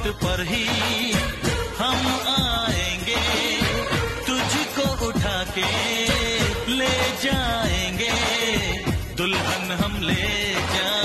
मोट पर ही हम आएँगे। तुझको उठा के ले जाएँगे। दुल्हन हम ले जाएँगे